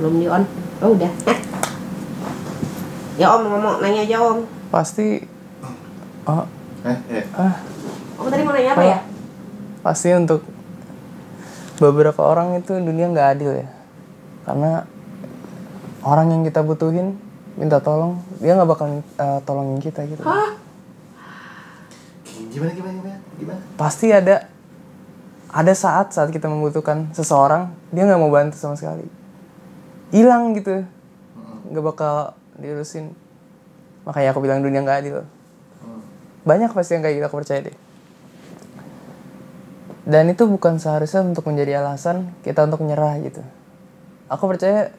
belum di on. Oh udah. Ya om ngomong nanya aja om. Pasti. Oh. Eh, eh. ah. Om tadi mau nanya apa ya? Pasti untuk beberapa orang itu dunia nggak adil ya. Karena orang yang kita butuhin minta tolong dia nggak bakal eh, tolongin kita gitu. Hah? Gimana gimana gimana? Gimana? pasti ada ada saat saat kita membutuhkan seseorang dia nggak mau bantu sama sekali hilang gitu. Nggak bakal diurusin. Makanya aku bilang dunia nggak adil. Banyak pasti yang kayak gitu aku percaya deh. Dan itu bukan seharusnya untuk menjadi alasan kita untuk menyerah gitu. Aku percaya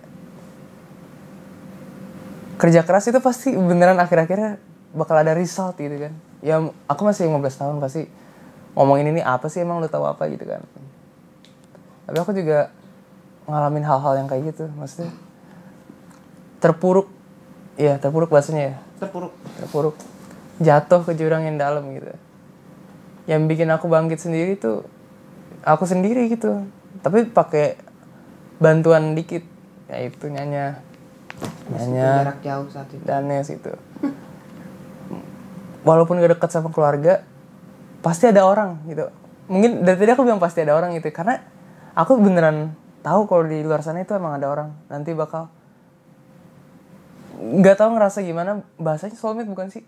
kerja keras itu pasti beneran akhir-akhirnya bakal ada result gitu kan. Ya aku masih 15 tahun pasti ngomongin ini apa sih emang lu tahu apa gitu kan. Tapi aku juga ngalamin hal-hal yang kayak gitu maksudnya. Terpuruk. Ya terpuruk bahasanya ya? Terpuruk. Terpuruk. Jatuh ke jurang yang dalam gitu. Yang bikin aku bangkit sendiri tuh aku sendiri gitu. Tapi pakai bantuan dikit. Yaitu nyanya nyanya jarak jauh saat itu. Danes itu walaupun gak dekat sama keluarga pasti ada orang gitu. Mungkin dari tadi aku bilang pasti ada orang gitu. Karena aku beneran tahu kalau di luar sana itu emang ada orang. Nanti bakal nggak tahu ngerasa gimana bahasanya. Soulmate bukan sih?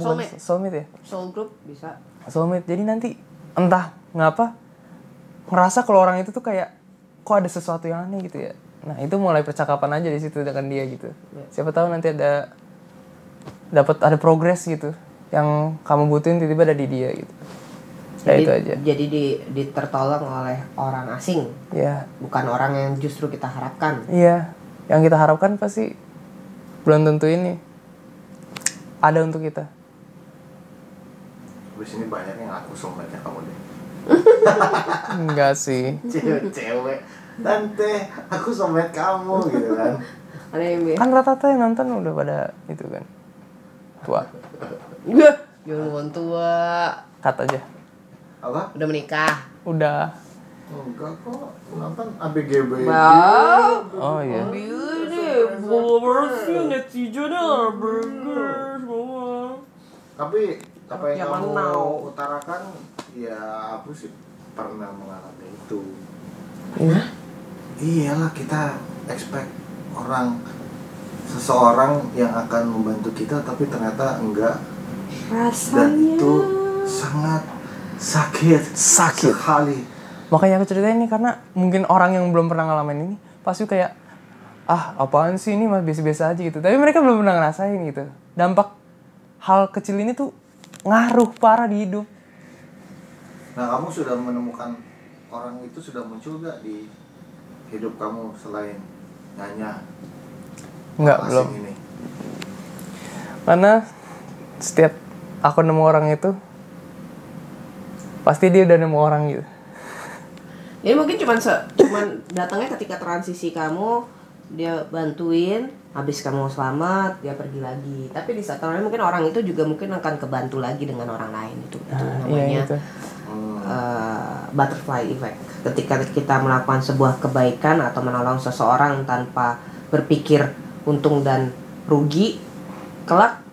Bukan Soulmate. soulmate ya? Soul group bisa. Soulmate. Jadi nanti entah ngapa ngerasa kalau orang itu tuh kayak kok ada sesuatu yang aneh gitu ya? Nah itu mulai percakapan aja di situ dengan dia gitu. Siapa tahu nanti ada dapat ada progres gitu. Yang kamu butuhin tiba-tiba ada di dia gitu ya itu aja. jadi di, ditertolong oleh orang asing. Ya bukan orang yang justru kita harapkan. Iya. Yang kita harapkan pasti belum tentu ini. Ada untuk kita. Habis ini banyak yang aku soulmate kamu deh. enggak sih. Cewek-cewek. Tante, aku soulmate kamu gitu kan. ada yang bilang. Kan rata-rata yang nonton udah pada itu kan. Tua. Jangan tua. Cut aja Apa? udah menikah udah Enggak kok. Nonton ABGB. wow oh iya followersnya netizennya burger semua Tapi apa yang kamu now. utarakan ya aku sih pernah mengalami itu. Iya. Iyalah kita expect orang seseorang yang akan membantu kita tapi ternyata enggak dan rasanya itu sangat sakit. Sakit. sekali. Makanya aku ceritain ini karena mungkin orang yang belum pernah ngalamin ini pasti kayak ah apaan sih ini mah biasa-biasa aja gitu. Tapi mereka belum pernah ngerasain gitu. Dampak hal kecil ini tuh ngaruh parah di hidup. Nah kamu sudah menemukan orang itu sudah muncul gak di hidup kamu selain Nanya? Nggak belum. ini? Karena setiap aku nemu orang itu pasti dia udah nemu orang gitu Jadi mungkin cuman se cuman datangnya ketika transisi kamu dia bantuin, habis kamu selamat dia pergi lagi. Tapi di saat lain mungkin orang itu juga mungkin akan kebantu lagi dengan orang lain itu itu nah, namanya iya itu Hmm. eh, butterfly effect. Ketika kita melakukan sebuah kebaikan atau menolong seseorang tanpa berpikir untung dan rugi, kelak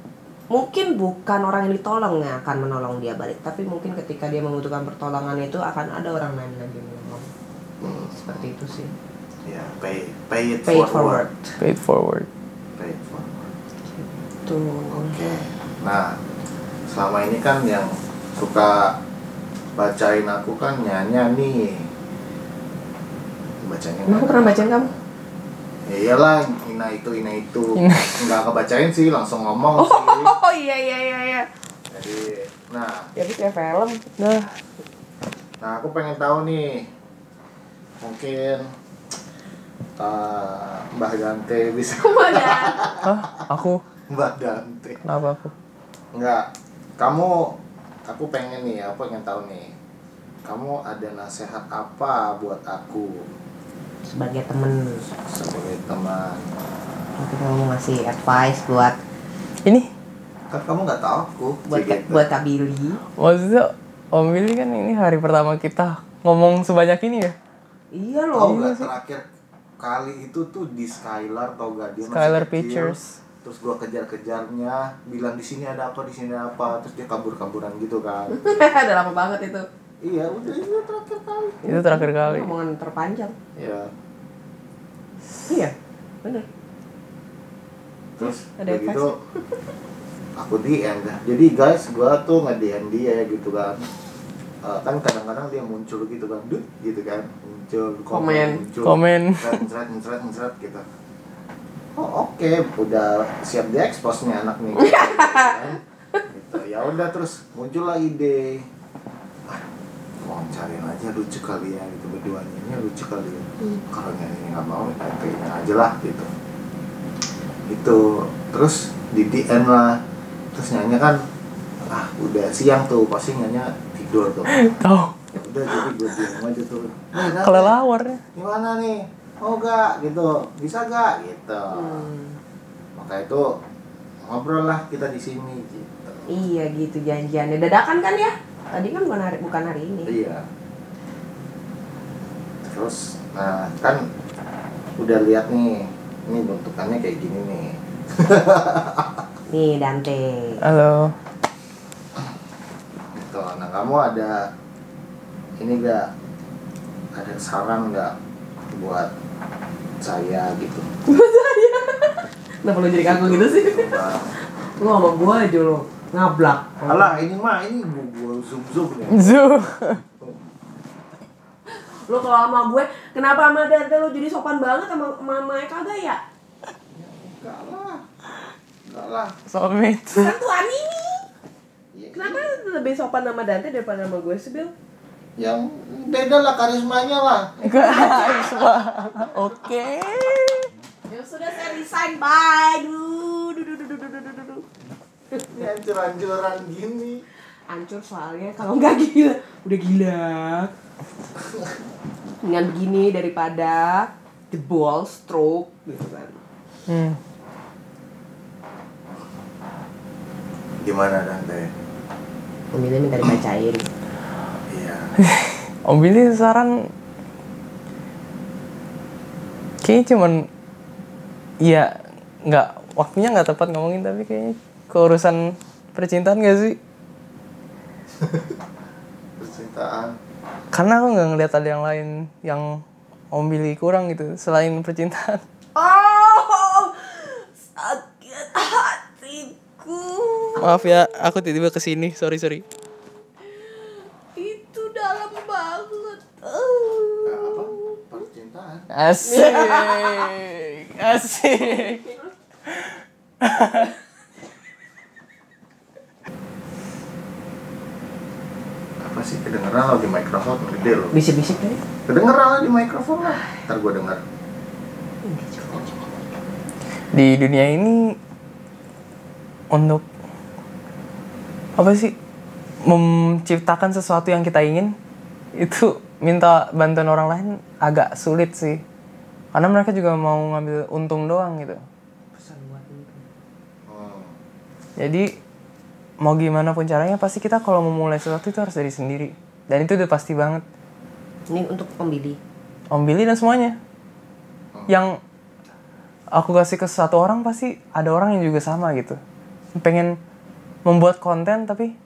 mungkin bukan orang yang ditolong yang akan menolong dia balik, tapi mungkin ketika dia membutuhkan pertolongan itu akan ada orang lain lagi yang menolong. Seperti itu sih. ya pay pay it, Pay it forward. forward. paid forward pay it forward Tuh. oke nah selama ini kan yang suka bacain aku kan nyanya nih bacanya Emang aku pernah bacain kamu? Ya iyalah ina itu ina itu. Nggak kebacain sih langsung ngomong sih. Oh iya iya iya iya. jadi nah. Ya kayak film. nah Nah, aku pengen tahu nih, mungkin eh, Mbah Dante bisa. Ah aku? Mbah Dante. kenapa aku? Enggak, kamu, aku pengen nih, aku pengen tahu nih, kamu ada nasihat apa buat aku Sebagai temen sebagai teman? Mungkin kamu mau ngasih advice buat ini Kan kamu nggak tahu aku. buat gitu. buat Kak Billy. maksudnya Om Billy kan ini hari pertama kita ngomong sebanyak ini ya Iya loh. nggak terakhir kali itu tuh di Skylar tau gak dia masih Skylar kecil. Pictures. terus gua kejar-kejarnya bilang di sini ada apa di sini ada apa terus dia kabur-kaburan gitu kan Udah lama banget itu. Iya udah itu terakhir kali Itu terakhir kali. Omongan terpanjang. ya Iya, bener. terus Ada gitu aku DM dah jadi guys gua tuh nge DM dia gitu kan Eh, kan kadang-kadang dia muncul gitu kan Dut, gitu kan muncul Komen. muncul Komen. Nsret, nsret, nsret, gitu oh oke udah siap di expose nih anak nih gitu, kan. gitu. ya udah terus muncullah ide mau cariin aja lucu kali ya gitu berdua ini lucu kali ya. Kalau nyanyi nggak mau ya ini aja lah gitu. Itu terus di DM lah. Terus nyanyi kan ah udah siang tuh pasti nyanyi tidur tuh. Tahu. ya udah jadi gue diem aja tuh. "Nih, Dante, Kelelawar ya. gimana nih? Mau gak gitu. Bisa gak gitu. Hmm. maka itu ngobrol lah kita di sini gitu. Iya gitu janjiannya. Dadakan kan ya? Tadi kan bukan hari, bukan hari ini. iya terus nah kan udah lihat nih ini bentukannya kayak gini nih Nih Dante. Halo. gitu nah kamu ada ini gak ada saran nggak buat saya gitu Kenapa lu jadi kaku gitu sih? Lu sama gua aja lo ngablak. Alah ini mah ini gua zoom zoom nih. Zoom. Lo kalau sama gue, kenapa sama Dante lo jadi sopan banget sama mama kagak ya? Enggak lah. Enggak lah. Soulmate. Kan tuh ini. Iya, kenapa iya. lebih sopan sama Dante daripada sama gue sih, Bill? Yang beda lah karismanya lah. Karisma. Oke. Ya sudah saya resign. Bye. Duh, duh, duh, duh, duh, duh, duh ini hancur-hancuran gini Hancur soalnya kalau nggak gila, udah gila. Dengan begini daripada jebol, stroke, gitu kan. Hmm. gimana Dante Pemilih minta dibacain. iya Om Billy saran kayaknya cuman ya nggak waktunya nggak tepat ngomongin tapi kayaknya keurusan percintaan gak sih? Percintaan. Karena aku nggak ngeliat ada yang lain yang Om Billy kurang gitu selain percintaan. Oh, sakit hatiku. maaf ya aku tiba-tiba ke sini. Sorry sorry. Itu dalam banget. Nah, apa? Percintaan. Asik. Asik apa sih? Kedengeran lo di mikrofon gede lo Bisik-bisik tadi. kedengeran lah di mikrofon lah. Ntar gue denger. Di dunia ini untuk apa sih? Menciptakan sesuatu yang kita ingin itu minta bantuan orang lain agak sulit sih. Karena mereka juga mau ngambil untung doang gitu. Pesan buat lu. hmm. jadi mau gimana pun caranya pasti kita kalau mau mulai sesuatu itu harus dari sendiri. Dan itu udah pasti banget. Ini untuk pembeli. Billy dan semuanya. Yang aku kasih ke satu orang pasti ada orang yang juga sama gitu. Pengen membuat konten tapi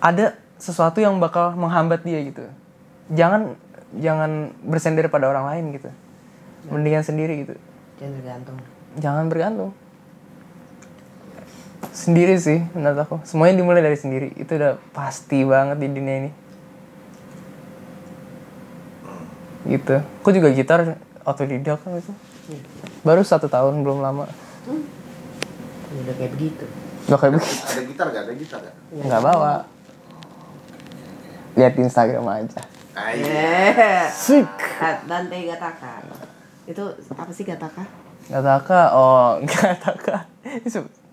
ada sesuatu yang bakal menghambat dia gitu. Jangan jangan bersender pada orang lain gitu. Mendingan sendiri gitu. Jangan tergantung. jangan bergantung sendiri sih menurut aku. Semuanya dimulai dari sendiri. Itu udah pasti banget di dunia ini. Gitu. Aku juga gitar otodidak kan itu baru satu tahun belum lama. Ya udah kayak begitu. gak kayak begitu. Ada gitar gak ada gitar gak nggak bawa. Lihat Instagram aja. Ayo. Eh. Sik. Dante Gataka. Itu apa sih Gataka? Gataka? Oh Gataka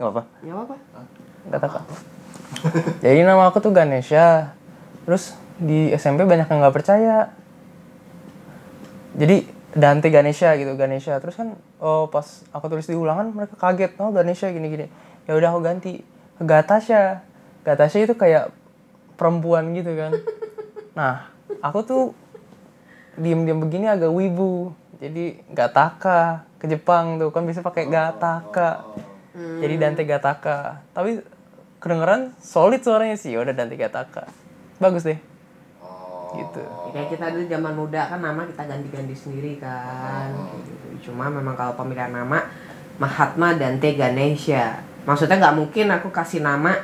itu nggak apa Ya apa? Gataka jadi nama aku tuh Ganesha. Terus di SMP banyak yang nggak percaya. Jadi Dante Ganesha gitu Ganesha. Terus kan oh pas aku tulis di ulangan mereka kaget oh Ganesha gini gini ya udah aku ganti ke Gatasha. Gatasha itu kayak perempuan gitu kan. Nah aku tuh diem-diem begini agak wibu. Jadi gataka ke Jepang tuh. Kan bisa pakai gataka Oh, jadi Dante gataka tapi kedengeran solid suaranya sih. Udah Dante gataka bagus deh. Oh. gitu. Ya, kayak kita dulu zaman muda kan nama kita ganti-ganti sendiri kan. Kayak gitu. cuma memang kalau pemilihan nama Mahatma Dante Ganesha. Maksudnya nggak mungkin aku kasih nama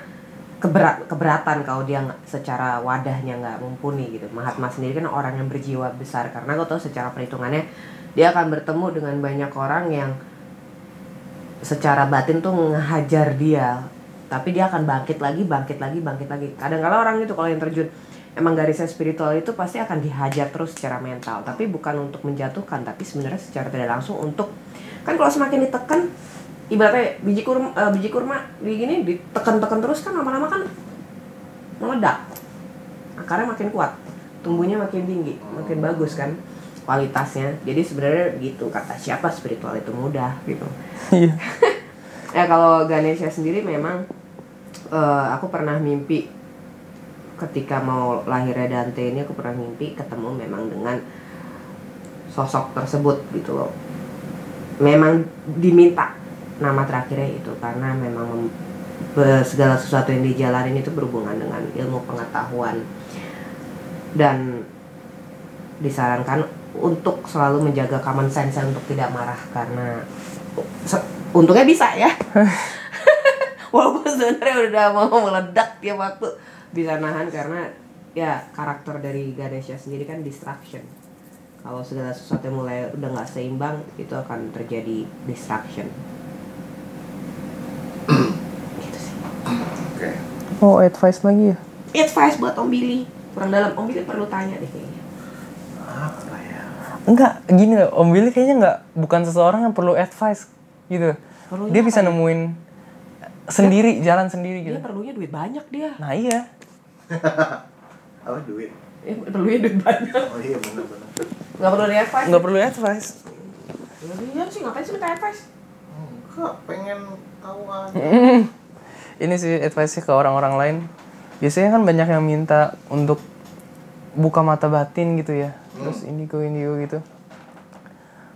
keberat keberatan kalau dia nggak secara wadahnya nggak mumpuni gitu. Mahatma sendiri kan orang yang berjiwa besar. Karena aku tahu secara perhitungannya dia akan bertemu dengan banyak orang yang secara batin tuh ngehajar dia. Tapi dia akan bangkit lagi bangkit lagi bangkit lagi. Kadang kala orang itu kalau yang terjun emang garisnya spiritual itu pasti akan dihajar terus secara mental. Tapi bukan untuk menjatuhkan tapi sebenarnya secara tidak langsung untuk kan kalau semakin ditekan ibaratnya biji kurma eh, biji kurma begini ditekan-tekan terus kan lama-lama kan meledak. Akarnya makin kuat tumbuhnya makin tinggi makin bagus kan kualitasnya. Jadi sebenarnya gitu kata siapa spiritual itu mudah gitu. Iya. Ya kalau Ganesha sendiri memang eh, aku pernah mimpi ketika mau lahirnya Dante ini aku pernah mimpi ketemu memang dengan sosok tersebut gitu loh. Memang diminta nama terakhirnya itu karena memang segala sesuatu yang dijalanin itu berhubungan dengan ilmu pengetahuan. Dan disarankan untuk selalu menjaga common sense untuk tidak marah karena untungnya bisa ya. Walaupun sebenarnya udah mau meledak tiap waktu. Bisa nahan karena ya karakter dari Ganesha sendiri kan distraction. Kalau segala sesuatu yang mulai udah nggak seimbang itu akan terjadi distraction. Gitu sih. Oke. oh advice lagi ya? Advice buat Om Billy. Kurang dalam. Om Billy perlu tanya deh kayaknya. Apa? ya? Enggak gini loh Om Billy kayaknya nggak bukan seseorang yang perlu advice gitu. Perlunya dia bisa apa ya? nemuin sendiri jalan sendiri dia gitu perlunya duit banyak dia. Nah iya. Apa duit? Eh, perlunya duit banyak. Oh iya benar-benar. nggak perlu di advice. Nggak perlu advice. Iya sih ngapain sih minta advice? Enggak, pengen tahu aja. ini sih advice ke orang-orang lain. Biasanya kan banyak yang minta untuk buka mata batin gitu ya terus indigo indigo gitu.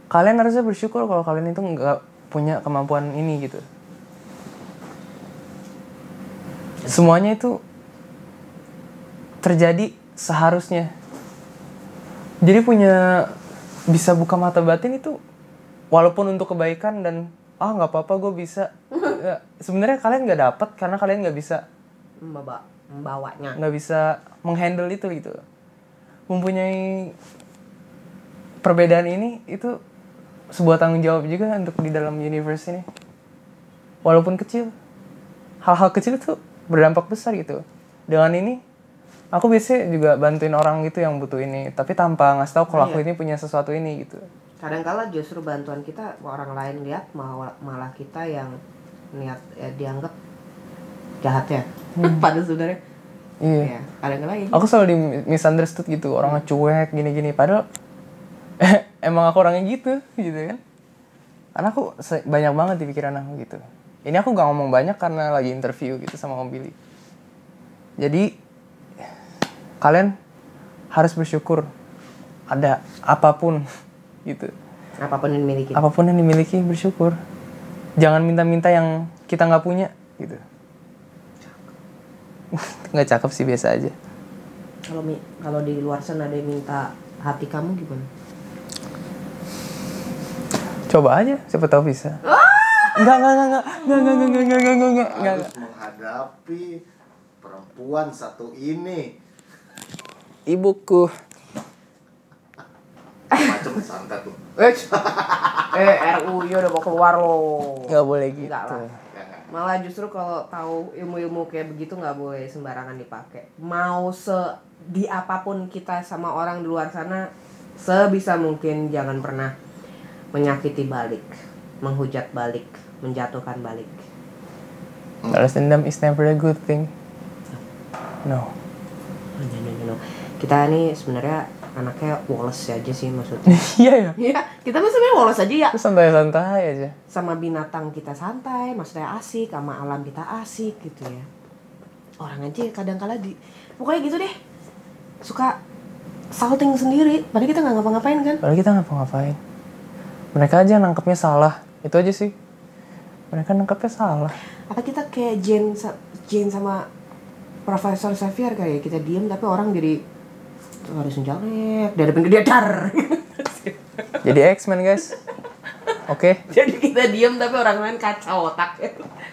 Kalian harusnya bersyukur kalau kalian itu nggak punya kemampuan ini gitu. Semuanya itu terjadi seharusnya. Jadi punya bisa buka mata batin itu walaupun untuk kebaikan dan ah nggak apa-apa gue bisa. Ya, sebenarnya kalian nggak dapat karena kalian nggak bisa Membawa, membawanya. nggak bisa menghandle itu gitu mempunyai perbedaan ini itu sebuah tanggung jawab juga untuk di dalam universe ini. Walaupun kecil hal-hal kecil itu berdampak besar gitu. Dengan ini aku biasanya juga bantuin orang gitu yang butuh ini tapi tanpa ngasih tahu kalau aku ini punya sesuatu ini gitu. Kadang-kala justru bantuan kita orang lain lihat malah malah kita yang niat ya, dianggap jahat ya. Padahal sebenarnya iya. Ya kadang-kala ya aku selalu di misunderstood gitu orangnya cuek gini-gini. Padahal emang aku orangnya gitu gitu kan. Karena aku banyak banget di pikiran aku gitu. Ini aku gak ngomong banyak karena lagi interview gitu sama Om Billy. Jadi kalian harus bersyukur ada apa pun gitu. Apa pun yang dimiliki. Apa pun yang dimiliki bersyukur. Jangan minta-minta yang kita nggak punya gitu nggak cakep sih biasa aja kalau mi- kalau di luar sana ada yang minta hati kamu gimana coba aja siapa tahu bisa nggak nggak nggak nggak nggak nggak nggak nggak nggak nggak nggak nggak nggak Harus menghadapi perempuan satu ini. ibuku Macam santet tuh. eh eh RU ya udah mau keluar loh nggak boleh gitu Nggak lah. Malah justru kalau tahu ilmu-ilmu kayak begitu nggak boleh sembarangan dipakai. Mau se di apa pun kita sama orang di luar sana sebisa mungkin jangan pernah menyakiti balik menghujat balik menjatuhkan balik. Balas dendam is never a good thing. No. Oh, no, no, no, no. kita ini sebenarnya anaknya woles aja sih maksudnya iya ya Iya, kita mah sebenarnya woles aja ya. Santai-santai aja Sama binatang kita santai, maksudnya asik, sama alam kita asik gitu ya. Orang aja kadang-kala di pokoknya gitu deh. Suka salting sendiri, padahal kita nggak ngapa-ngapain kan? padahal kita ngapa-ngapain mereka aja nangkepnya salah itu aja sih mereka nangkepnya salah apa kita kayak Jane Jane sama Profesor Xavier kayak kita diem tapi orang jadi "Tuh, harus menjelek dari depan dia dar. Jadi X-Men guys. Oke. Jadi kita diem tapi orang lain kacau otak.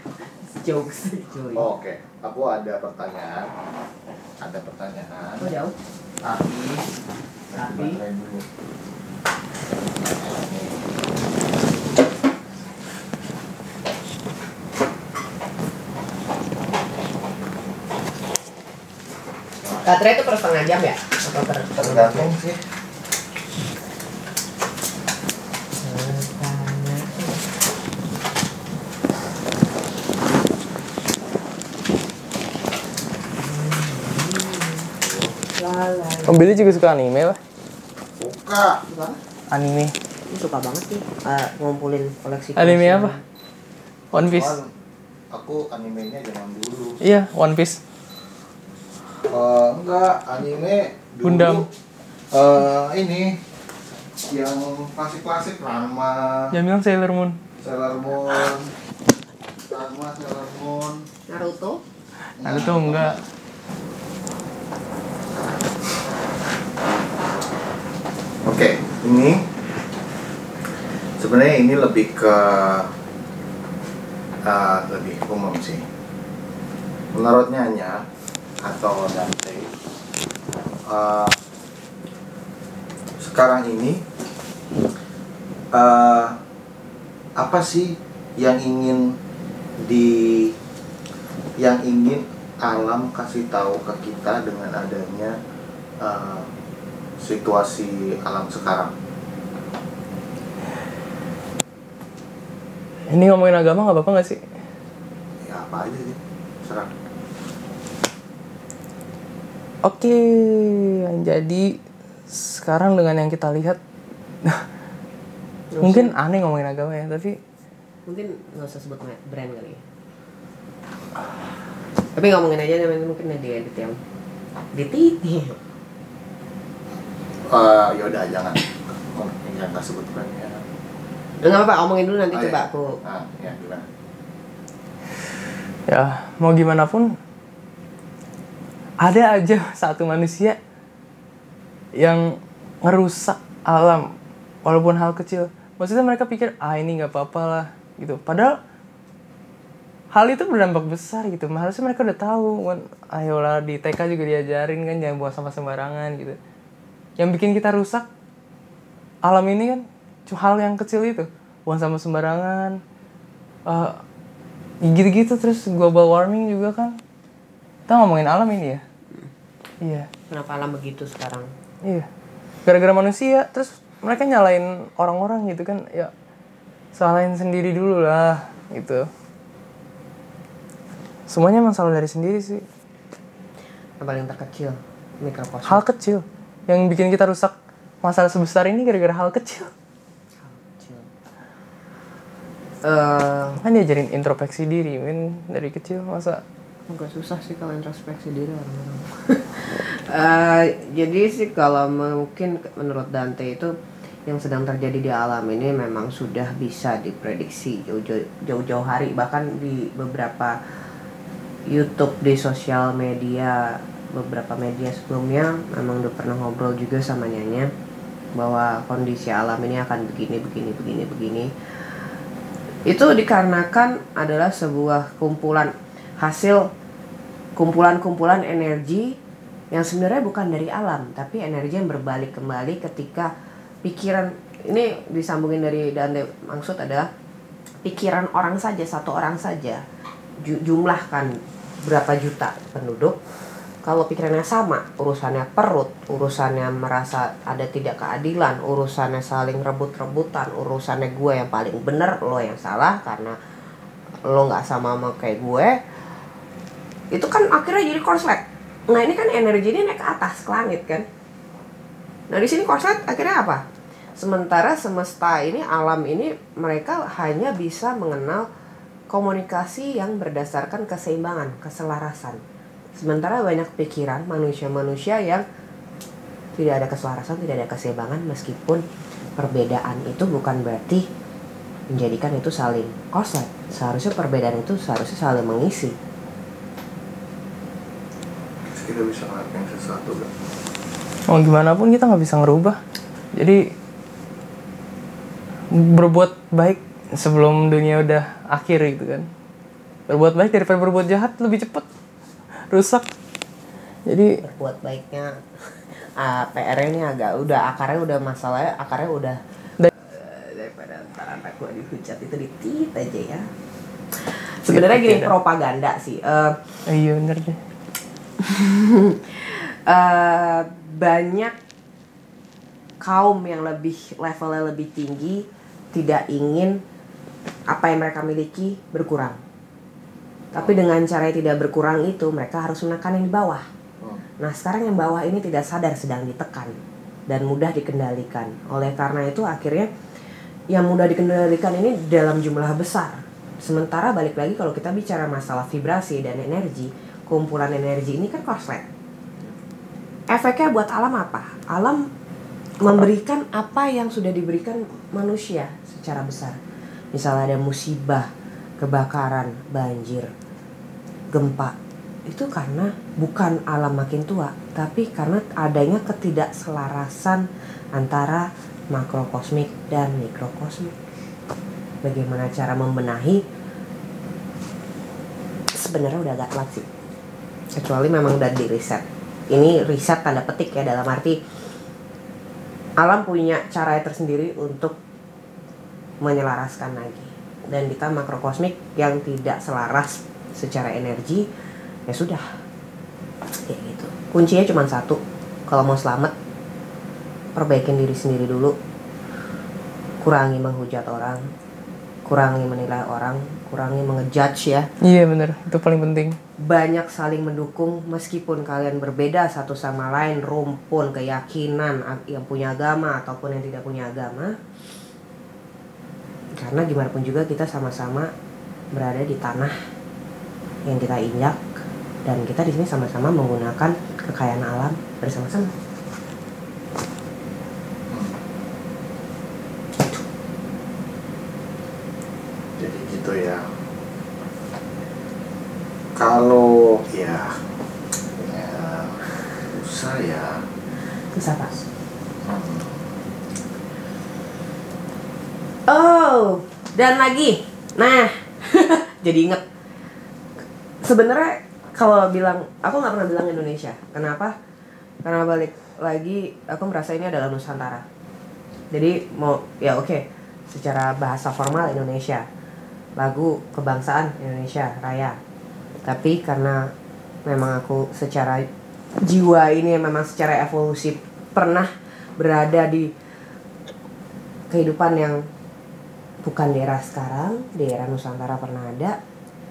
Jokes cuy. Oh, Oke, aku ada pertanyaan. Ada pertanyaan. oh jauh? Tapi, Tapi? baterai itu per setengah jam ya Tergantung sih. Billy juga suka anime lah Suka. Anime suka banget sih eh, ngumpulin koleksi Anime koleksi. apa? One Piece Cuman, aku animenya zaman dulu. iya One Piece Eh, enggak, anime. Gundam. Eh, ini yang klasik-klasik Ranma, jangan bilang Sailor Moon Sailor Moon, Ranma, Sailor Moon. Naruto Naruto enggak Oke, ini sebenarnya ini lebih ke uh, lebih umum sih. Menurut Nyanya atau Dante, uh, sekarang ini uh, apa sih yang ingin di yang ingin alam kasih tahu ke kita dengan adanya uh, situasi alam sekarang. ini ngomongin agama nggak apa-apa nggak sih Ya apa aja sih, serang. Oke, jadi sekarang dengan yang kita lihat, mungkin aneh ngomongin agama ya, tapi mungkin nggak usah sebut brand kali ya tapi ngomongin aja namanya mungkin ada edit yang di titik Eh yaudah jangan, jangan nggak sebut brand ya. nggak apa-apa omongin dulu nanti Oh, coba iya. aku Ah, ya gimana? ya mau gimana pun ada aja satu manusia yang ngerusak alam walaupun hal kecil. Maksudnya mereka pikir ah ini nggak apa-apa lah gitu. Padahal hal itu berdampak besar gitu. Harusnya mereka udah tahu kan. Ayolah di TK juga diajarin kan jangan buang sampah sembarangan gitu. Yang bikin kita rusak alam ini kan cuma hal yang kecil itu. Buang sampah sembarangan. eh, gitu-gitu terus global warming juga kan. Kita ngomongin alam ini ya. Iya. kenapa alam begitu sekarang Iya. Gara-gara manusia, terus mereka nyalain orang-orang gitu kan, ya salahin sendiri dulu lah, gitu. Semuanya emang salah dari sendiri sih. yang paling terkecil mikrokosmos Hal kecil yang bikin kita rusak masalah sebesar ini gara-gara hal kecil. kecil eh Kan diajarin introspeksi diri, men dari kecil masa agak susah sih kalau introspeksi diri orang-orang Eh, jadi sih kalau mungkin menurut Dante itu yang sedang terjadi di alam ini memang sudah bisa diprediksi jauh-jauh hari. Bahkan di beberapa YouTube di sosial media beberapa media sebelumnya memang udah pernah ngobrol juga sama Nyanya bahwa kondisi alam ini akan begini begini begini begini. Itu dikarenakan adalah sebuah kumpulan hasil kumpulan-kumpulan energi yang sebenarnya bukan dari alam tapi energi yang berbalik kembali ketika pikiran ini disambungin dari Dante maksud adalah pikiran orang saja satu orang saja. Ju- jumlahkan berapa juta penduduk. Kalau pikirannya sama urusannya perut urusannya merasa ada tidak keadilan urusannya saling rebut-rebutan urusannya gue yang paling benar lo yang salah karena lo nggak sama sama kayak gue itu kan akhirnya jadi korslet nah ini kan energi ini naik ke atas ke langit kan? Nah di sini korslet akhirnya apa? Sementara semesta ini alam ini mereka hanya bisa mengenal komunikasi yang berdasarkan keseimbangan keselarasan. Sementara banyak pikiran manusia-manusia yang tidak ada keselarasan tidak ada keseimbangan meskipun perbedaan itu bukan berarti menjadikan itu saling koslet seharusnya perbedaan itu seharusnya saling mengisi kita bisa ngelakuin sesuatu kan mau gimana pun kita nggak bisa ngerubah. Jadi berbuat baik sebelum dunia udah akhir gitu kan. Berbuat baik daripada berbuat jahat lebih cepet. Rusak. Jadi berbuat baiknya ah, PR ini agak udah akarnya udah masalahnya akarnya udah Da- Eh, daripada ntar anak gua dihujat itu ditit aja ya. Sebenarnya gini propaganda sih Eh, oh iya bener deh eh, banyak kaum yang lebih levelnya lebih tinggi tidak ingin apa yang mereka miliki berkurang. Tapi dengan cara yang tidak berkurang itu mereka harus menekan yang di bawah. Hmm. Nah sekarang yang bawah ini tidak sadar sedang ditekan dan mudah dikendalikan. Oleh karena itu akhirnya yang mudah dikendalikan ini dalam jumlah besar. Sementara balik lagi kalau kita bicara masalah vibrasi dan energi, kumpulan energi ini kan korslet. Efeknya buat alam apa? Alam memberikan apa yang sudah diberikan manusia secara besar. Misalnya ada musibah, kebakaran, banjir, gempa. Itu karena bukan alam makin tua, tapi karena adanya ketidakselarasan antara makrokosmik dan mikrokosmik. Bagaimana cara membenahi? Sebenarnya udah agak telat. Kecuali memang udah di riset. Ini riset tanda petik ya dalam arti alam punya cara tersendiri untuk menyelaraskan lagi. Dan kita makrokosmik yang tidak selaras secara energi ya sudah. Kayak gitu. Kuncinya cuma satu kalau mau selamat perbaikin diri sendiri dulu. Kurangi menghujat orang kurangi menilai orang kurangi mengejudge ya. Iya bener. Itu paling penting. Banyak saling mendukung meskipun kalian berbeda satu sama lain rumpun keyakinan yang punya agama ataupun yang tidak punya agama. Karena gimana pun juga kita sama-sama berada di tanah yang kita injak dan kita di sini sama-sama menggunakan kekayaan alam bersama-sama jadi gitu ya kalau ya ya susah ya bisa pak hmm, Oh, dan lagi. Nah, jadi inget. Sebenarnya kalau bilang, aku nggak pernah bilang Indonesia. Kenapa? Karena balik lagi, aku merasa ini adalah Nusantara. Jadi mau, ya oke, secara bahasa formal Indonesia, lagu kebangsaan Indonesia Raya. Tapi karena memang aku secara jiwa ini memang secara evolusi pernah berada di kehidupan yang bukan daerah sekarang, daerah Nusantara pernah ada.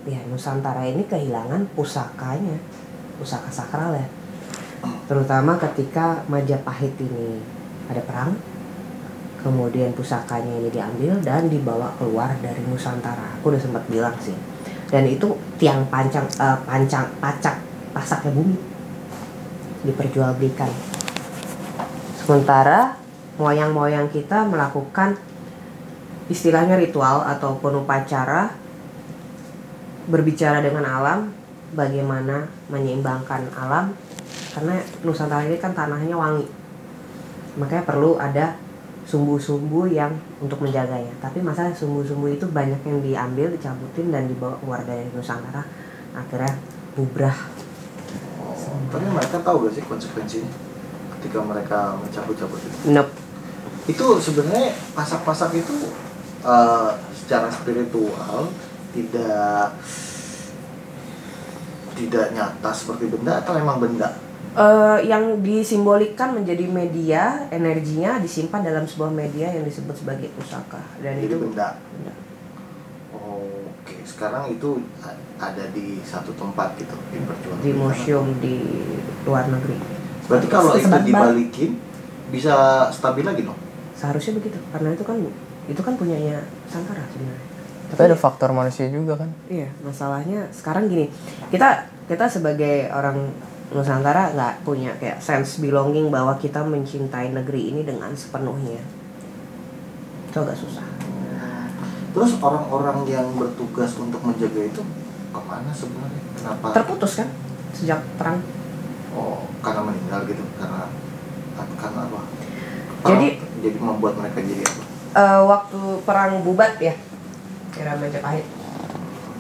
Ya, Nusantara ini kehilangan pusakanya, pusaka sakral ya. Terutama ketika Majapahit ini ada perang, kemudian pusakanya ini diambil dan dibawa keluar dari Nusantara. Aku udah sempat bilang sih. Dan itu tiang pancang, eh, pancang, pacak, pasaknya bumi. Diperjualbelikan. Sementara moyang-moyang kita melakukan istilahnya ritual ataupun upacara berbicara dengan alam bagaimana menyeimbangkan alam. Karena Nusantara ini kan tanahnya wangi. Makanya perlu ada sumbu-sumbu yang untuk menjaganya tapi masalah sumbu-sumbu itu banyak yang diambil dicabutin dan dibawa keluar dari Nusantara. Akhirnya bubrah. Oh, tapi mereka tahu gak sih konsekuensinya ketika mereka mencabut-cabut itu? Nope. Itu sebenarnya pasak-pasak itu eh, secara spiritual tidak tidak nyata seperti benda atau emang benda Eh, yang disimbolikkan menjadi media energinya disimpan dalam sebuah media yang disebut sebagai pusaka. Dan jadi itu benda? benda. oh, oke sekarang itu ada di satu tempat gitu diperjualbelikan. di museum di luar negeri. Berarti kalau itu Sebat dibalikin bisa stabil lagi dong? Seharusnya begitu karena itu kan itu kan punyanya Santara sebenarnya. Tapi ada faktor manusia juga kan? Iya masalahnya sekarang gini kita kita sebagai orang Nusantara nggak punya kayak sense belonging bahwa kita mencintai negeri ini dengan sepenuhnya itu agak susah Terus orang-orang yang bertugas untuk menjaga itu ke mana sebenarnya? Kenapa? terputus kan sejak perang Oh, karena meninggal gitu, karena karena apa? Jadi- Perang jadi membuat mereka jadi apa? Eh, waktu perang bubat ya era Majapahit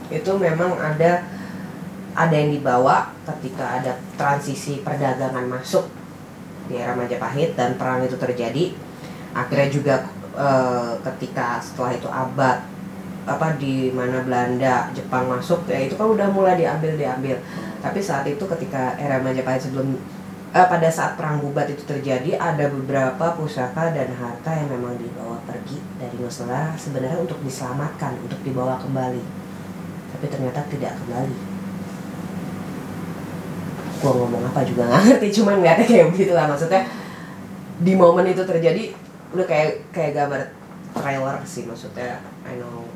itu memang ada ada yang dibawa ketika ada transisi perdagangan masuk di era Majapahit dan perang itu terjadi. Akhirnya juga eh, ketika setelah itu abad apa di mana Belanda Jepang masuk ya itu kan udah mulai diambil diambil. Tapi saat itu ketika era Majapahit sebelum eh, pada saat perang Bubat itu terjadi ada beberapa pusaka dan harta yang memang dibawa pergi dari Nusantara sebenarnya untuk diselamatkan untuk dibawa kembali. Tapi ternyata tidak kembali gua ngomong apa juga nggak ngerti cuman ngeliatnya kayak begitu lah. Maksudnya di momen itu terjadi udah kayak kayak gambar trailer sih maksudnya I know.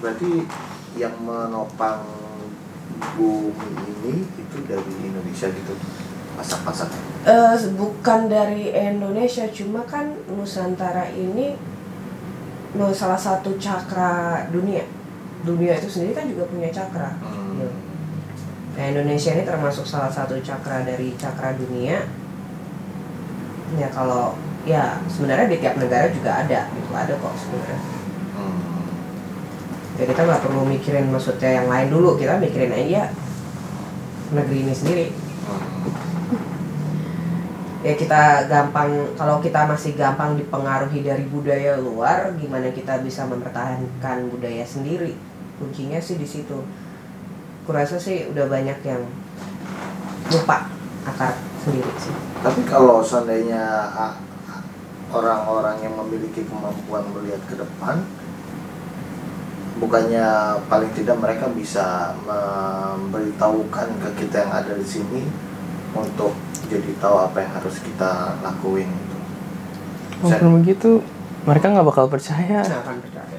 Berarti yang menopang bumi ini itu dari Indonesia gitu? Pasak-pasak. Eh, bukan dari Indonesia cuma kan Nusantara ini salah satu cakra dunia. Dunia itu sendiri kan juga punya cakra. Hmm. Nah Indonesia ini termasuk salah satu cakra dari cakra dunia. Ya kalau ya sebenarnya di tiap negara juga ada itu ada kok sebenarnya. Hmm. ya kita nggak perlu mikirin maksudnya yang lain dulu. Kita mikirin aja negeri ini sendiri. Hmm. ya kita gampang kalau kita masih gampang dipengaruhi dari budaya luar gimana kita bisa mempertahankan budaya sendiri? Kuncinya sih di situ kurasa sih udah banyak yang lupa akar sendiri sih Tapi kalau seandainya orang-orang yang memiliki kemampuan melihat ke depan, bukannya paling tidak mereka bisa memberitahukan ke kita yang ada di sini untuk jadi tahu apa yang harus kita lakuin gitu. Saya- Walaupun begitu, mereka nggak bakal percaya. nggak akan percaya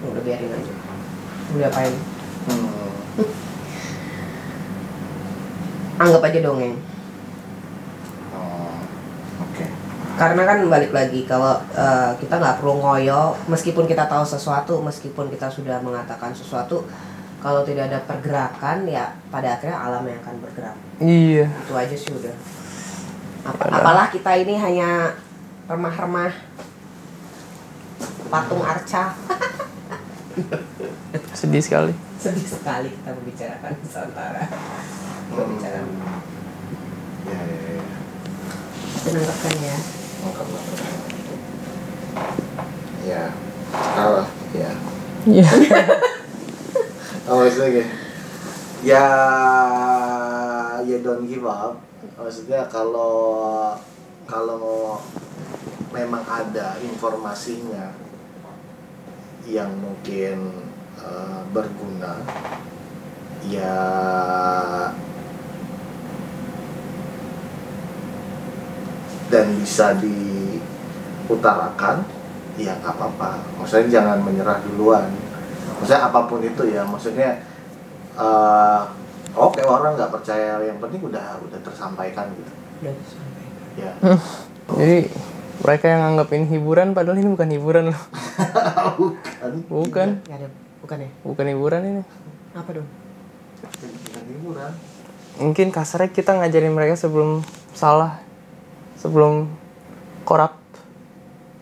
udah biarin aja udah apain Hmm. Anggap aja dongeng. Oh, Oke. karena kan balik lagi kalau eh, kita nggak perlu ngoyo meskipun kita tahu sesuatu meskipun kita sudah mengatakan sesuatu kalau tidak ada pergerakan ya pada akhirnya alam yang akan bergerak. Iya. itu aja sih udah. Padahal- apalah kita ini hanya remah-remah. Patung arca. Sedih sekali. sedih sekali kita membicarakan Nusantara berbicara Ya, ya, ya. menangkapkan ya. Ya. Kalah. Ya. Iya. Oh, maksudnya ya ya don't give up maksudnya kalau kalau memang ada informasinya yang mungkin eh, berguna ya dan bisa diutarakan ya nggak apa-apa. Maksudnya jangan menyerah duluan. Maksudnya apa pun itu ya maksudnya eh oke orang nggak percaya yang penting udah udah tersampaikan gitu. Udah sampai ya. Jadi mereka yang anggap ini hiburan, padahal ini bukan hiburan loh. bukan. Bukan, nggak ada. Bukan ya? Bukan hiburan ini. apa dong? Bukan hiburan. Mungkin kasarnya kita ngajarin mereka sebelum salah, sebelum korup,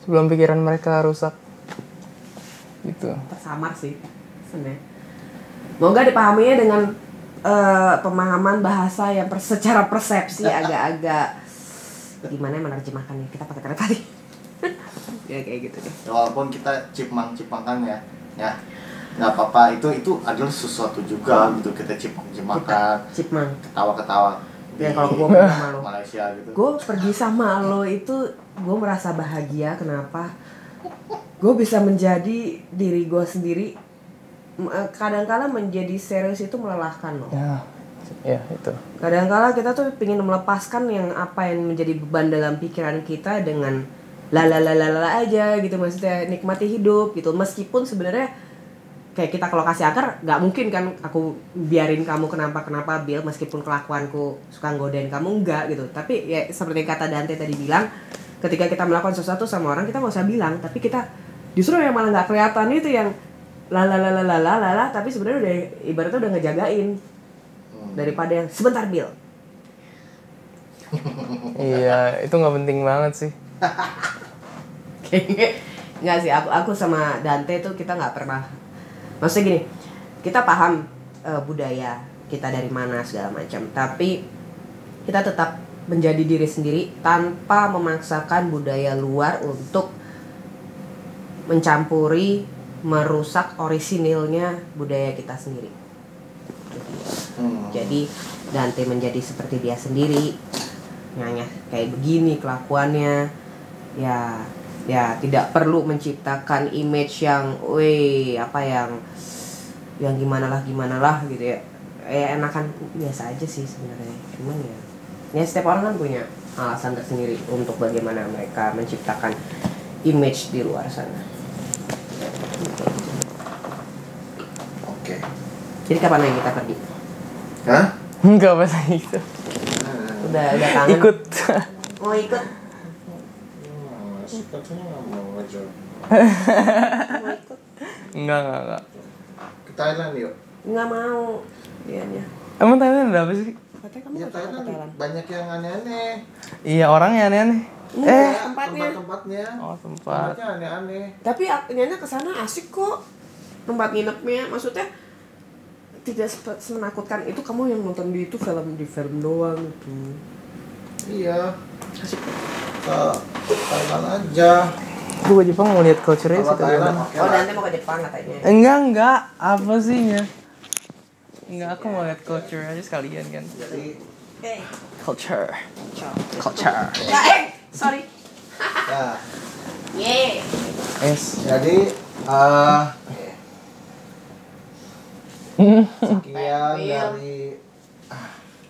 sebelum pikiran mereka rusak. Gitu. tersamar sih sebenarnya. Moga dipahaminya dengan eh, pemahaman bahasa yang per- secara persepsi agak-agak gimana menerjemahkannya? Kita pakai kata tadi. Ya kayak gitu deh. Walaupun kita cipmang cipangkan ya. Ya nggak apa-apa. Itu itu adalah sesuatu juga gitu. Kita cipang cimakan Cipman ketawa ketawa ya kalau gue pergi sama lo. Malaysia gitu. Gue pergi sama lo itu gue merasa bahagia kenapa? Gue bisa menjadi diri gue sendiri eh, kadang-kala menjadi serius itu melelahkan loh Ya, ya itu. kadang-kala kita tuh ingin melepaskan yang apa yang menjadi beban dalam pikiran kita dengan lalalalala aja gitu maksudnya nikmati hidup gitu. Meskipun sebenarnya kayak kita kalau kasih akar nggak mungkin kan aku biarin kamu kenapa kenapa Bill meskipun kelakuanku suka godain kamu enggak gitu. Tapi ya seperti kata Dante tadi bilang ketika kita melakukan sesuatu sama orang kita nggak usah bilang. Tapi kita justru yang malah nggak kelihatan itu yang lalalalalalala tapi sebenarnya udah ibaratnya udah ngejagain. Hmm. daripada yang sebentar Bill. Iya itu nggak penting banget sih. Kayaknya nggak sih aku aku sama Dante tuh kita nggak pernah maksudnya gini kita paham eh, budaya kita dari mana segala macam tapi kita tetap menjadi diri sendiri tanpa memaksakan budaya luar untuk mencampuri merusak orisinilnya budaya kita sendiri Hmm. jadi Dante menjadi seperti dia sendiri nyanyi kayak begini kelakuannya ya ya tidak perlu menciptakan image yang weh apa yang yang gimana lah gimana lah gitu ya. Eh enakan biasa aja sih sebenarnya. Cuman ya ya setiap orang kan punya alasan tersendiri untuk bagaimana mereka menciptakan image di luar sana. Oke. jadi kapan lagi kita pergi? Hah? nggak apa gitu udah udah kangen. Ikut. Mau ikut sih katanya nggak mau ikut nggak nggak nggak Ke Thailand yuk. nggak mau dianya emang Thailand ada apa sih katanya kamu Ya ke Thailand Thailand banyak yang aneh-aneh. iya orangnya aneh-aneh Eh, eh tempatnya. Tempat-tempatnya. oh tempat Tempatnya aneh-aneh. tapi ak- Nyanya ke sana asik kok tempat nginepnya maksudnya tidak semenakutkan itu kamu yang nonton di itu film di film doang itu Iya. asik kok. Ke Thailand aja. gue ke Jepang mau lihat culture-nya sih Thailand Thailand. oke oh nanti mau ke Jepang katanya. Enggak enggak. Apa sih ya enggak aku mau lihat culture aja sekalian kan. Jadi culture. Ciao culture. Ya eh sorry. Ya. Yeah. Es jadi eh sekian dari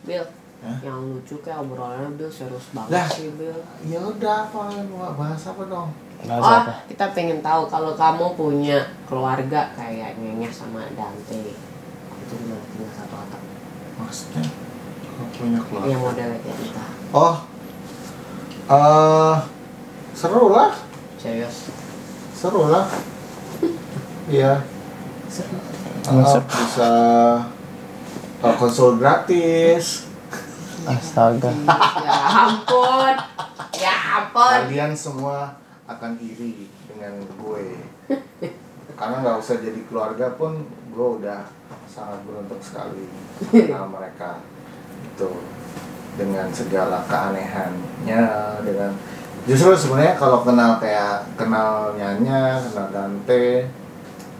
Bill Hah? yang lucu kayak obrolannya Bill serius banget Lah. sih Bill. ya udah apa? Mau bahas apa dong? Bahas oh apa? kita pengen tahu kalau kamu punya keluarga kayak Nyenyah sama Dante. Itu gimana tinggal satu atap. Maksudnya kalau punya keluarga? Yang modelnya kayak kita. Oh eh seru lah. Serius. Seru lah. Iya. Seru. Eh, bisa eh, konsul gratis astaga. Ya ampun. Ya ampun. Kalian semua akan iri dengan gue. Karena nggak usah jadi keluarga pun gue udah sangat beruntung sekali kenal mereka. Itu dengan segala keanehannya dengan justru sebenarnya kalau kenal kayak kenal Nyanya kenal Dante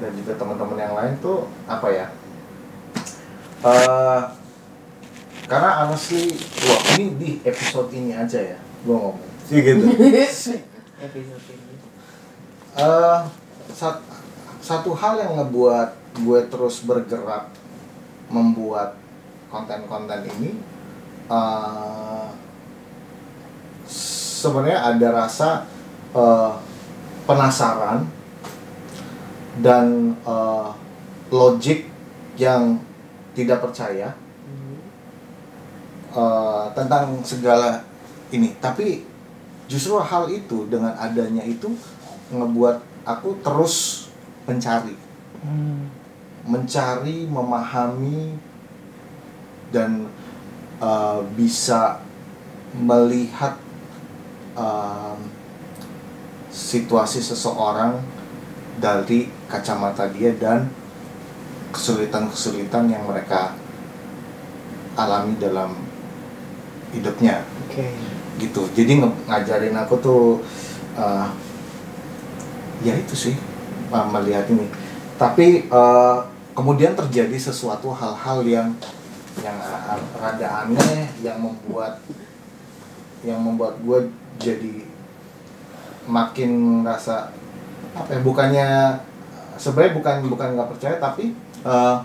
dan juga teman-teman yang lain tuh apa ya? Eh karena honestly wah ini di episode ini aja ya gue ngomong. Sih gitu. Episode ini. Eh, sat- satu hal yang ngebuat gue terus bergerak membuat konten-konten ini eh, sebenarnya ada rasa eh, penasaran dan eh, logik yang tidak percaya eh, tentang segala ini tapi justru hal itu dengan adanya itu ngebuat aku terus mencari Hmm. mencari memahami dan uh, bisa melihat um, situasi seseorang dari kacamata dia dan kesulitan-kesulitan yang mereka alami dalam hidupnya. Oke. Gitu. Jadi ngajarin aku tuh uh, ya itu sih uh, melihat ini. Tapi uh, kemudian terjadi sesuatu hal-hal yang yang uh, rada aneh yang membuat yang membuat gue jadi makin rasa apa ya bukannya sebenarnya bukan bukan nggak percaya tapi uh,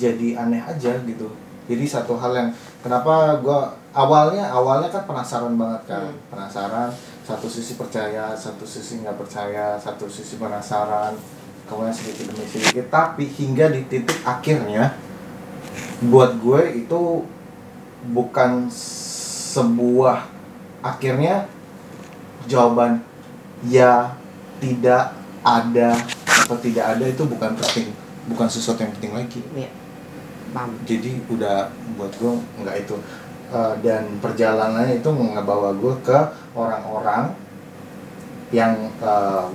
jadi aneh aja gitu. Jadi satu hal yang kenapa gua awalnya awalnya kan penasaran banget kan Hmm. penasaran satu sisi percaya satu sisi nggak percaya satu sisi penasaran kemudian sedikit demi sedikit tapi hingga di titik akhirnya buat gue itu bukan sebuah akhirnya jawaban ya tidak ada atau tidak ada itu bukan penting bukan sesuatu yang penting lagi Iya. Paham. jadi udah buat gue nggak itu Eh, dan perjalanannya itu ngebawa gue ke orang-orang yang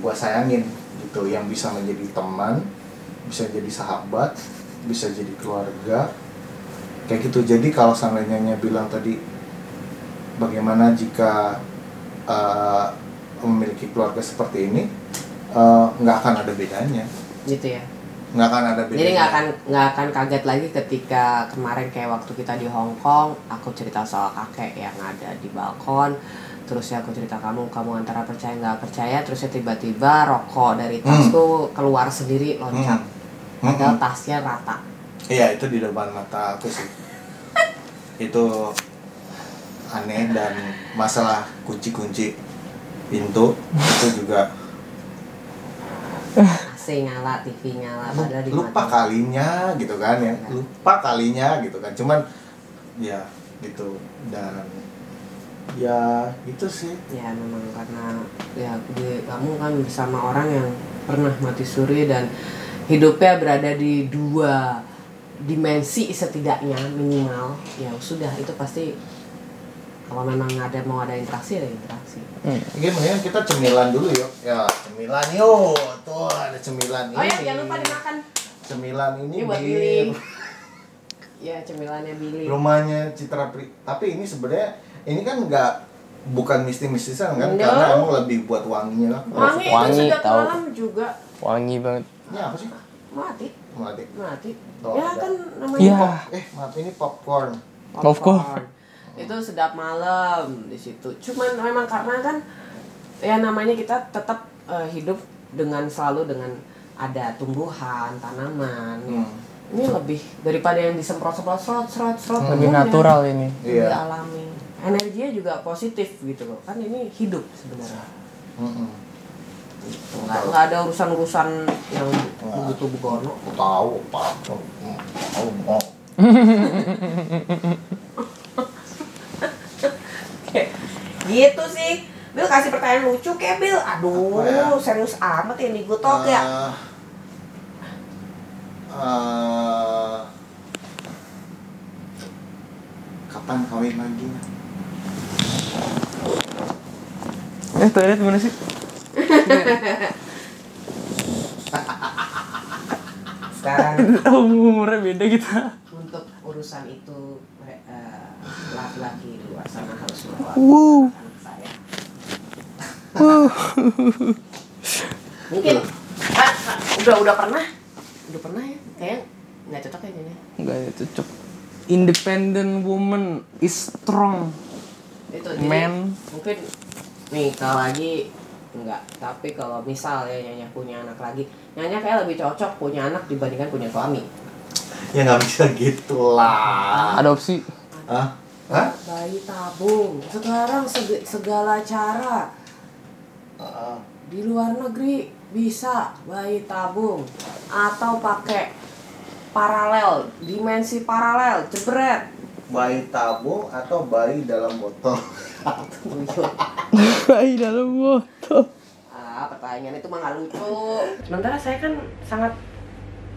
gue sayangin gitu yang bisa menjadi teman bisa jadi sahabat bisa jadi keluarga kayak gitu jadi kalau seandainya bilang tadi bagaimana jika eh, memiliki keluarga seperti ini eh, nggak akan ada bedanya Gitu ya. Nggak akan ada bedanya Jadi nggak akan nggak akan kaget lagi ketika kemarin kayak waktu kita di Hong Kong, aku cerita soal kakek yang ada di balkon, terus ya aku cerita kamu, kamu antara percaya nggak percaya, terus ya tiba-tiba rokok dari tasku keluar sendiri loncat, Hmm. padahal Hmm. tasnya rata. Iya itu di depan mata aku sih. itu aneh dan masalah kunci-kunci pintu itu juga AC nyala, TV nyala, padahal di lupa kalinya gitu kan ya. Lupa kalinya gitu kan. Cuman ya gitu. Dan ya itu sih. Ya memang karena ya di- kamu kan bersama orang yang pernah mati suri dan hidupnya berada di dua dimensi setidaknya minimal. Ya sudah itu pasti kalau memang ada mau ada interaksi ada interaksi Hmm. Oke, mendingan kita cemilan dulu yuk. Ya, cemilan yuk. Tuh ada cemilan oh ini. ya jangan lupa dimakan Cemilan ini, ini buat Billy ya cemilannya Billy rumahnya Citra Pri. Tapi ini sebenarnya ini kan nggak bukan mistis-mistisan kan No. karena emang lebih buat wanginya kan. wangi, Wangi, itu sudah tahu. malam juga Wangi banget. Ini apa sih? mati Mati. mati Oh, ya ada. kan namanya Iya. pop- Eh, maaf ini popcorn. Of course. Itu sedap malam di situ cuman memang karena kan ya namanya kita tetap eh, hidup dengan selalu dengan ada tumbuhan tanaman Hmm. ini lebih daripada yang disemprot-semprot serot serot serot Lebih Udah. natural ini. lebih Iya. alami energinya juga positif gitu loh kan ini hidup sebenarnya Mm-mm. nggak nggak ada urusan-urusan yang begitu begono tahu, Pak. Hmm, Tahu, mau. gitu sih Bil kasih pertanyaan lucu kayak Bil aduh ya? serius amat ini gue tok ya Eh, eh, kapan kawin lagi? Eh, toilet mana sih? sekarang Umurnya beda kita. untuk urusan itu eh, laki-laki Wow. mungkin ah, ah, udah udah pernah udah pernah ya kayak nggak cocok kayaknya Enggak ya, cocok. Independent woman is strong. itu jadi Man. mungkin nih kalau lagi enggak tapi kalau misal ya nyanyi punya anak lagi nyanyi kayak lebih cocok punya anak dibandingkan punya suami Ya nggak bisa gitu lah. Adopsi. Hah? Hah? bayi tabung sekarang seg- segala cara Ah, di luar negeri bisa bayi tabung atau pakai paralel dimensi paralel jebret bayi tabung atau bayi dalam botol? Bayi dalam botol. ah pertanyaan itu mah nggak lucu sementara saya kan sangat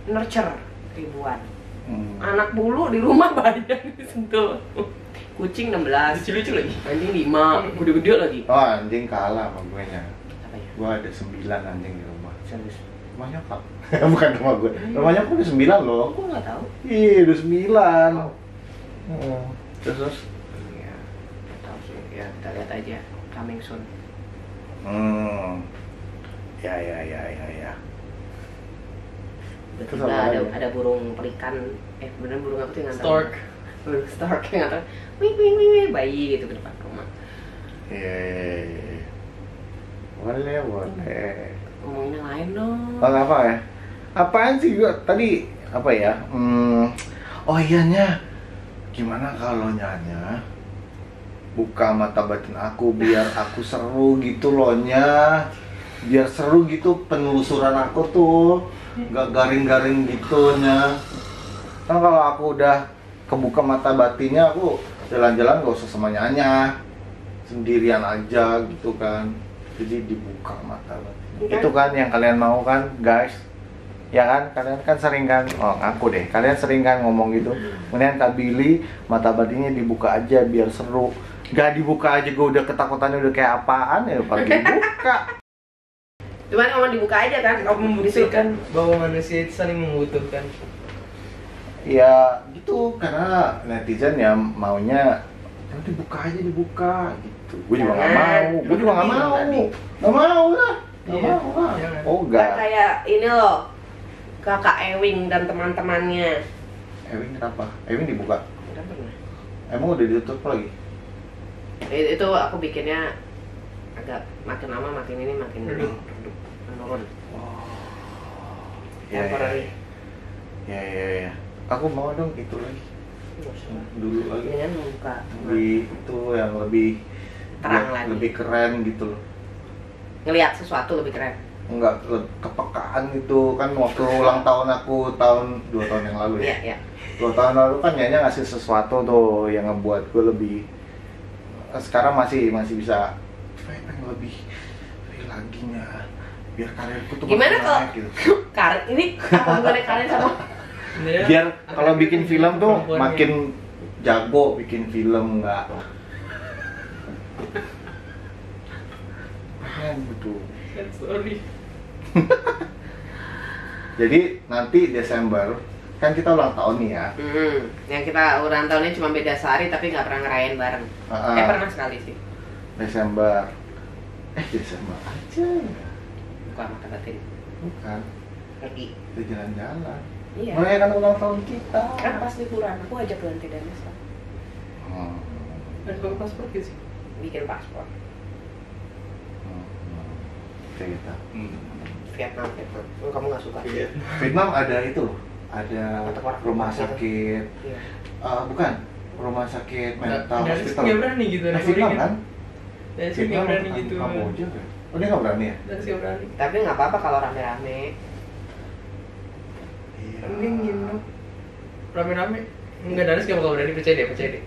nurture ribuan Hmm. anak bulu di rumah banyak disentuh kucing 16 lucu-lucu lagi anjing 5 gede-gede lagi Oh anjing kalah sama gue nya. apa ya Gue ada sembilan anjing di rumah. serius Rumahnya kak? Bukan rumah gue. Rumahnya aku udah sembilan loh. aku nggak tahu Ih, udah sembilan. Hmm. Terus terus. ya nggak tahu sih ya kita lihat aja coming soon Hmm. Ya ya ya ya ya. Tiba-tiba ada ada burung pelikan eh bener burung apa sih nggak tahu Stork. burung stork yang nggak tahu wih wih wih wih bayi gitu ke depan rumah Iya. iya, iya. Boleh boleh. ngomongin yang lain dong Oh apa ya? Apaan sih gua tadi apa ya? Hmm, oh iyanya gimana kalau nyanya buka mata batin aku biar aku seru gitu loh nya biar seru gitu penelusuran aku tuh nggak garing-garing gitu nya kan kalau aku udah kebuka mata batinnya aku jalan-jalan gak usah sama nyanya sendirian aja gitu kan. Jadi dibuka mata batin Oke. itu kan yang kalian mau kan guys? Ya kan? Kalian kan sering kan oh ngaku deh. Kalian sering kan ngomong gitu. Kemudian Kak Billy mata batinnya dibuka aja biar seru. Gak dibuka aja gue udah ketakutannya udah kayak apaan ya? Pergi dibuka. Cuman ngomong dibuka aja kan. Kamu Disuruh- membuktikan bahwa manusia itu saling membutuhkan. Ya gitu karena netizen ya maunya "Ya dibuka aja dibuka gitu gue juga nggak Jangan. mau gue juga nggak mau nggak mau lah nggak Iya, mau lah jangan. oh enggak kayak ini loh. Kakak Ewing dan teman-temannya. Ewing kenapa Ewing dibuka Udah pernah. emang udah ditutup lagi Itu aku bikinnya agak makin lama makin ini makin Redup. redup, menurun. ya ya Temporary. ya ya, ya. Aku mau dong itu lagi dulu lagi Dengan membuka lebih itu yang lebih Terang ya, lagi. lebih keren gitu loh ngelihat sesuatu lebih keren. enggak kepekaan itu kan waktu ulang tahun aku tahun dua tahun yang lalu ya Iya, iya. dua tahun lalu kan Nyanya ngasih sesuatu tuh yang ngebuat gue lebih sekarang masih masih bisa "Pengen- pengen lebih lebih lagi nya biar karirku tuh Gimana kalau- naik," gitu. Karet ini apa hubungannya kalian sama Sebenarnya biar kalau bikin film tuh makin jago bikin film nggak pengen gitu story. jadi nanti Desember kan kita ulang tahun nih ya Hmm, yang kita ulang tahunnya cuma beda sehari tapi nggak pernah ngerayain bareng. Ah, Eh ah. pernah sekali sih. Desember eh Desember aja ya Buka mata batin. bukan Pergi. kita jalan-jalan Iya. merayakan ulang tahun kita Kan pas liburan aku ajak Dante dan Nesa Hmm. Dan kalau paspor gitu sih. bikin paspor Hmm. Kayak gitu. Vietnam Vietnam. Oh, kamu nggak suka? Iya. Vietnam ada itu loh ada Tempat rumah gitu. sakit Iya. Eh, bukan rumah sakit mental Dan hospital nggak berani gitu. Nah, Vietnam kan sih nggak berani gitu. Kamboja kan oh dia nggak berani ya berani. Tapi nggak apa-apa kalau rame-rame. Iya Mending gitu. Rame-rame. Enggak Danis nggak bakal berani percaya deh, percaya deh.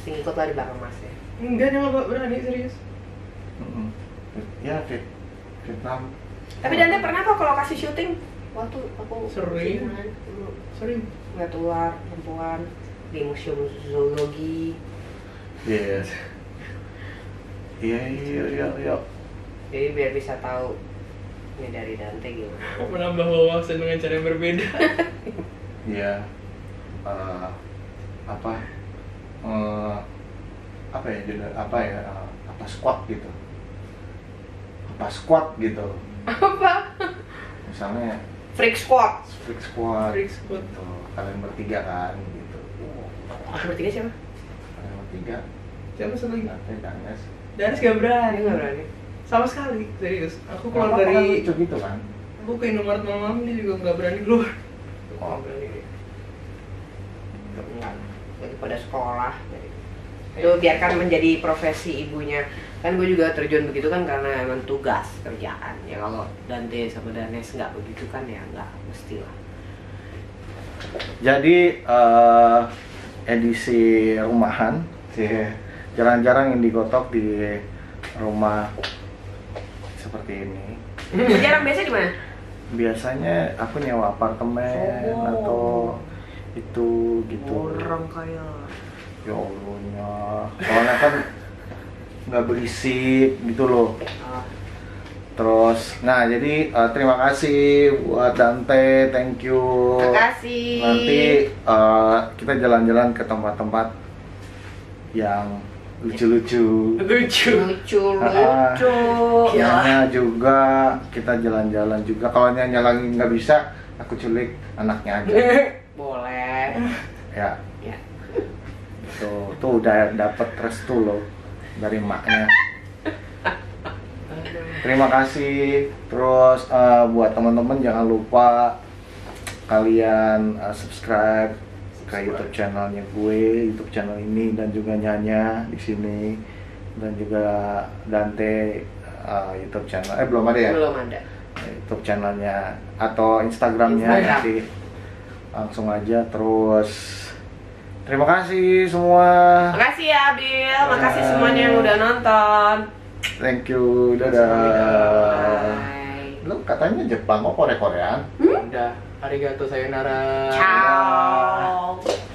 Sing ikut lah di belakang mas ya. Enggak, dia bakal berani serius. Mm-mm. ya Viet- Vietnam Tapi Dante pernah kok kalau kasih syuting waktu aku Sering. Sering. ngeliat ular perempuan di museum zoologi. Iya. Iya iya iya iya. Jadi biar bisa tahu ini dari Dante gimana. Menambah wawasan dengan cara yang berbeda. Iya. Eh, apa? Eh, apa ya judul apa ya? Eh, apa squad gitu. Apa squad gitu. Apa? Misalnya Freak Squad. Freak Squad. Freak Squad. Gitu. Kalian bertiga kan gitu. Aku bertiga siapa? Kalian bertiga. Siapa satu lagi? Danes. Danis nggak berani. Nggak berani. Sama sekali, serius. Aku keluar dari lucu gitu kan. aku ke Indomaret malam dia juga nggak berani keluar. Oh. Nggak berani. Enggak. Lagi pada sekolah. Jadi. Itu biarkan menjadi profesi ibunya. Kan gue juga terjun begitu kan karena emang tugas kerjaan. Ya kalau Dante sama Danes nggak begitu kan ya nggak mesti lah. Jadi eh, edisi rumahan sih jarang-jarang yang digotok di rumah seperti ini. Jarang biasa di mana? Biasanya aku nyewa apartemen Oh. atau itu gitu. Orang kaya. Ya Allahnya. Soalnya kan nggak berisik gitu loh. Ah, Terus, nah jadi eh, terima kasih buat Dante, thank you. Makasih. Nanti eh, kita jalan-jalan ke tempat-tempat yang lucu-lucu. Lucu. lucu Ah, lucu. Nyanya juga kita jalan-jalan juga. Kalau Nyanya lagi nggak bisa, aku culik anaknya aja. Boleh. ya, Ya. tuh tuh udah dapet restu loh dari maknya. Terima kasih. Terus eh, buat teman-teman jangan lupa kalian eh, subscribe ke YouTube channelnya gue, YouTube channel ini dan juga Nyanya di sini dan juga Dante eh, YouTube channel. Eh belum ada ya? Belum ada. YouTube channelnya atau Instagramnya Instagram. nanti langsung aja terus. Terima kasih semua. Makasih ya Bil, makasih semuanya yang udah nonton. Thank you, dadah. Bye. Lu katanya Jepang kok Korea-Koreaan? Udah, Arigato sayonara. Ciao.